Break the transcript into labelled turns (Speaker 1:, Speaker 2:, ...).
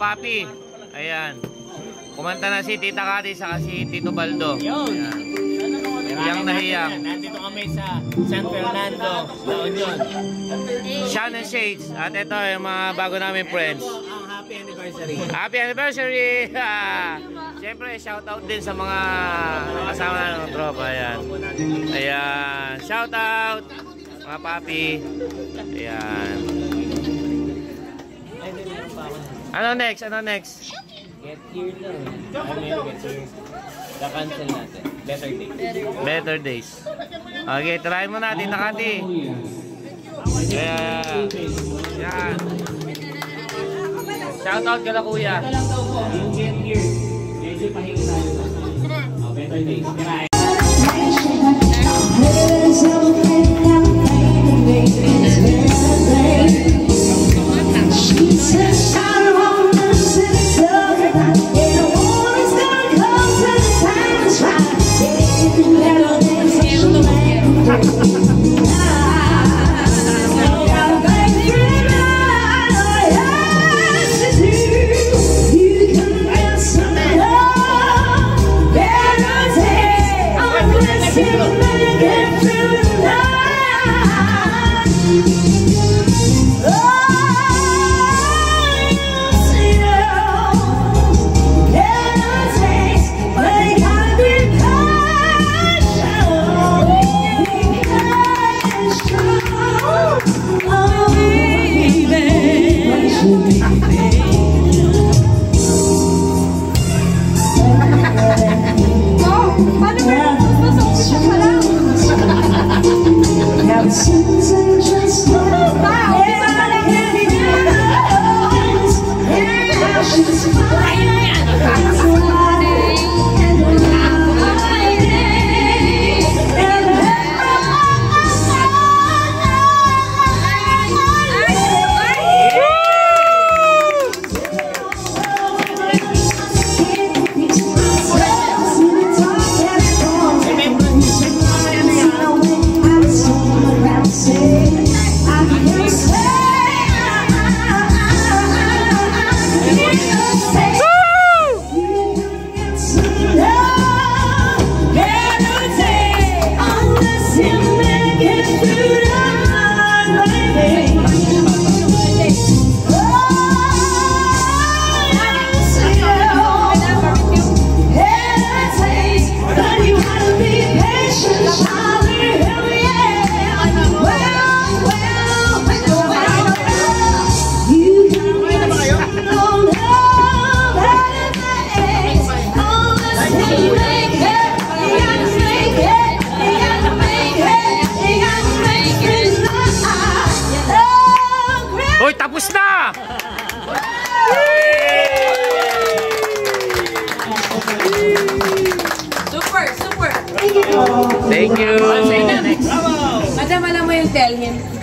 Speaker 1: Papi. Ayan. Kumanta na si Tita Kati sa si Tito Baldo.
Speaker 2: Yun.
Speaker 1: Hiyang na hiyang.
Speaker 2: Nandito kami sa San Fernando, La Union.
Speaker 1: Sean and Shades. At ito yung mga bago namin friends.
Speaker 2: Ang happy anniversary.
Speaker 1: Happy anniversary! Siyempre, shout out din sa mga kasama na ng tropa. Ayan. Ayan. Shout out! Mga papi. Ayan. Ano next? Ano next?
Speaker 2: Get here lang. Get here. Na-cancel natin. Better day.
Speaker 1: Better days. Okay, try mo natin nakati. Ayan. Ayan. Shout out kala kuya.
Speaker 2: Yung get here. Medyo pahinga tayo. Oh, better days.
Speaker 1: えっ? see.
Speaker 3: Super, super.
Speaker 1: Thank you!
Speaker 3: Madam, alam mo yung tell him.